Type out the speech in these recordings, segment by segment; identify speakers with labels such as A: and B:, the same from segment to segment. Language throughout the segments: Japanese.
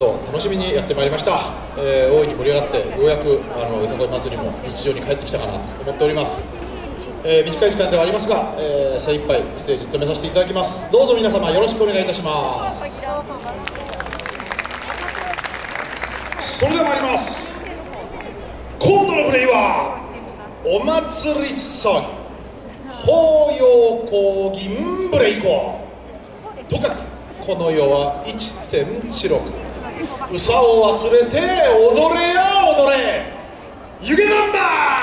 A: 楽しみにやってまいりました、えー、大いに盛り上がってようやくあのよさこい祭りも日常に帰ってきたかなと思っております、えー、短い時間ではありますが、えー、精一杯ステージ務めさせていただきます。どうぞ皆様よろしくお願いいたします。それでは参ります。今度のプレイはお祭り騒ぎ法要講銀ブレイコとかくこの世は1.16うさを忘れて踊れや踊れ。湯気ナンバー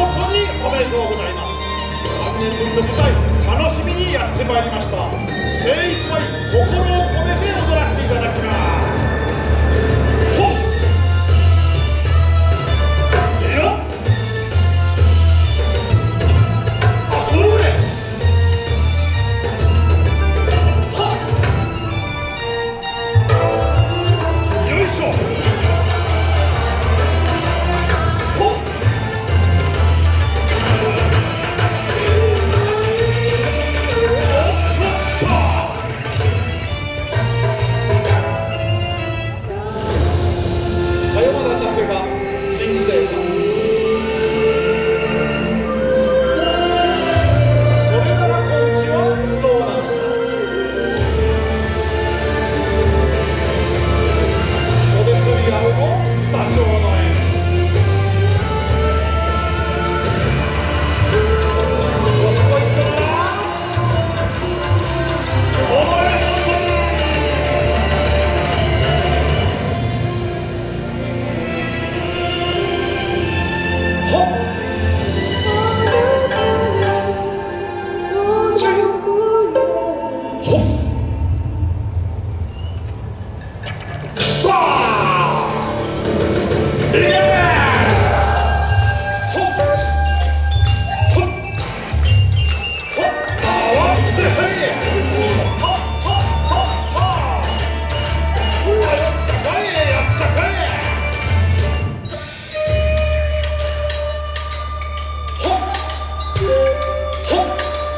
A: 誠におめでとうございます。3年ぶりの舞台楽しみにやってまいりました。精一杯心を込めて踊らせていただきます。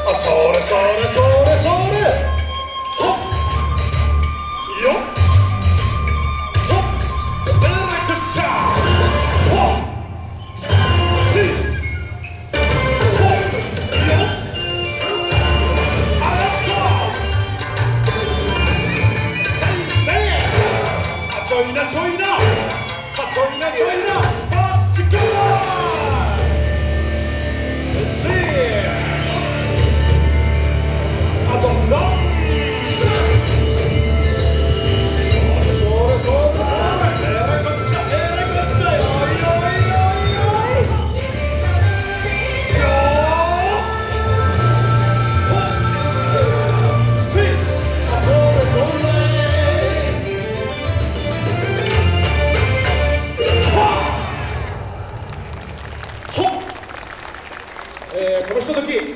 A: あそれそれそれそれ。っ。よほっ。ダちょいなちょいな。ちょいなちょいな。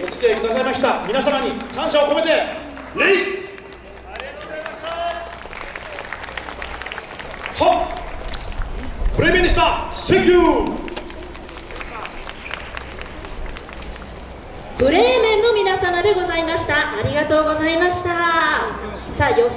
A: お付き合いくださいました。皆様に感謝を込めて礼はプレミアでした。Thank
B: プレーメンの皆様でございました。ありがとうございました。さあ予選